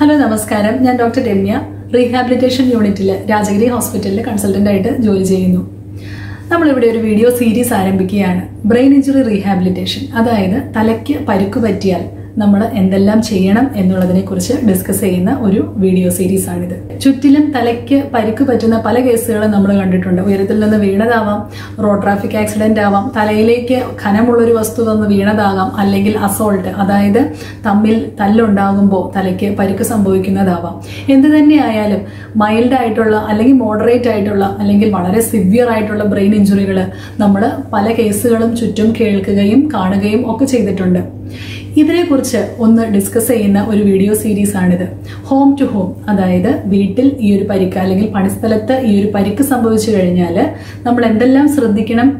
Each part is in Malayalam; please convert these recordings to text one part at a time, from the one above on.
ഹലോ നമസ്കാരം. ഞാൻ ഡോക്ടർ രമ്യ റീഹാബിലിറ്റേഷൻ യൂണിറ്റിൽ രാജഗിരി ഹോസ്പിറ്റലിൽ കൺസൾട്ടന്റ് ആയിട്ട് ജോലി ചെയ്യുന്നു. നമ്മളിവിടെ ഒരു വീഡിയോ സീരീസ് ആരംഭിക്കുകയാണ്. Brain injury rehabilitation. അതായത് തലയ്ക്ക് പരിക്ക് പറ്റിയാൽ. നമ്മൾ എന്തെല്ലാം ചെയ്യണം എന്നുള്ളതിനെ കുറിച്ച് ഡിസ്കസ് ചെയ്യുന്ന ഒരു വീഡിയോ സീരീസ് ആണിത്. ചുറ്റിലും തലയ്ക്ക് പരിക്ക് പറ്റുന്ന പല കേസുകളും നമ്മൾ കണ്ടിട്ടുണ്ട്. ഉയരത്തിൽ നിന്ന് വീണതാവാം റോഡ് ട്രാഫിക് ആക്സിഡന്റ് ആവാം തലയിലേക്ക് ഖനമുള്ളൊരു വസ്തു വന്ന് വീണതാകാം അല്ലെങ്കിൽ അസോൾട്ട് അതായത് തമ്മിൽ തല്ലുണ്ടാകുമ്പോൾ തലയ്ക്ക് പരിക്ക് സംഭവിക്കുന്നതാവാം. എന്ത് തന്നെ ആയാലും മൈൽഡ് ആയിട്ടുള്ള അല്ലെങ്കിൽ മോഡറേറ്റ് ആയിട്ടുള്ള അല്ലെങ്കിൽ വളരെ സിവിയർ ആയിട്ടുള്ള ബ്രെയിൻ ഇഞ്ചുറികൾ നമ്മൾ പല കേസുകളും ചുറ്റും കേൾക്കുകയും കാണുകയും ഒക്കെ ചെയ്തിട്ടുണ്ട്. ഇതിനെക്കുറിച്ച് ഒന്ന് ഡിസ്കസ് ചെയ്യുന്ന ഒരു വീഡിയോ സീരീസ് ആണിത്. ഹോം ടു ഹോം അതായത് വീട്ടിൽ ഈ ഒരു പരിക്ക് അല്ലെങ്കിൽ പണിസ്ഥലത്ത് ഈ ഒരു പരിക്ക് സംഭവിച്ചു കഴിഞ്ഞാൽ നമ്മൾ എന്തെല്ലാം ശ്രദ്ധിക്കണം?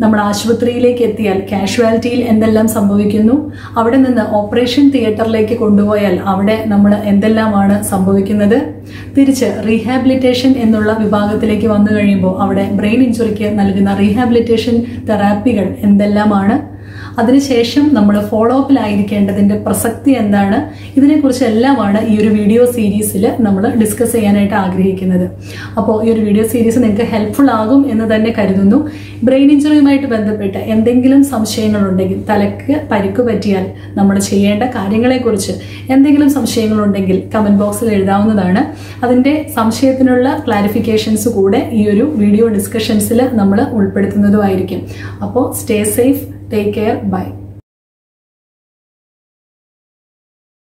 നമ്മൾ ആശുപത്രിയിലേക്ക് എത്തിയാൽ കാഷ്വാലിറ്റിയിൽ എന്തെല്ലാം സംഭവിക്കുന്നു? അവിടെ നിന്ന് ഓപ്പറേഷൻ തിയേറ്ററിലേക്ക് കൊണ്ടുപോയാൽ അവിടെ നമ്മൾ എന്തെല്ലാമാണ് സംഭവിക്കുന്നത്? തിരിച്ച് റീഹാബിലിറ്റേഷൻ എന്നുള്ള വിഭാഗത്തിലേക്ക് വന്നു കഴിയുമ്പോൾ അവിടെ ബ്രെയിൻ ഇഞ്ചുറിക്ക് നൽകുന്ന റീഹാബിലിറ്റേഷൻ തെറാപ്പികൾ എന്തെല്ലാമാണ്? അതിനുശേഷം നമ്മൾ ഫോളോ അപ്പിലായിരിക്കേണ്ടതിന്റെ പ്രസക്തി എന്താണ്? ഇതിനെക്കുറിച്ച് എല്ലാമാണ് ഈ ഒരു വീഡിയോ സീരീസിൽ നമ്മൾ ഡിസ്കസ് ചെയ്യാനായിട്ട് ആഗ്രഹിക്കുന്നത്. അപ്പോൾ ഈ ഒരു വീഡിയോ സീരീസ് നിങ്ങൾക്ക് ഹെൽപ്ഫുൾ ആകും എന്ന് തന്നെ കരുതുന്നു. ബ്രെയിൻ ഇഞ്ചുറിയുമായിട്ട് ബന്ധപ്പെട്ട് എന്തെങ്കിലും സംശയങ്ങളുണ്ടെങ്കിൽ തലക്ക് പരിക്ക് പറ്റിയാൽ നമ്മൾ ചെയ്യേണ്ട കാര്യങ്ങളെക്കുറിച്ച് എന്തെങ്കിലും സംശയങ്ങളുണ്ടെങ്കിൽ കമന്റ് ബോക്സിൽ എഴുതാവുന്നതാണ്. അതിന്റെ സംശയത്തിനുള്ള ക്ലാരിഫിക്കേഷൻസ് കൂടെ ഈ ഒരു വീഡിയോ ഡിസ്കഷൻസിൽ നമ്മൾ ഉൾപ്പെടുത്തുന്നതുമായിരിക്കും. അപ്പോൾ stay safe Take care. Bye.